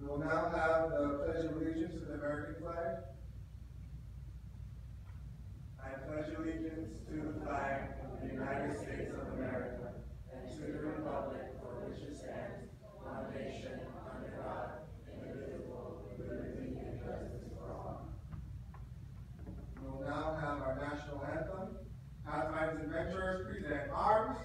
We will now have the Pledge of Allegiance to the American flag. I pledge allegiance to the flag of the United States of America and to the republic for which it stands, one nation, under God, indivisible, with liberty and justice for all. We will now have our national anthem. Pathfinders and Adventurers present arms.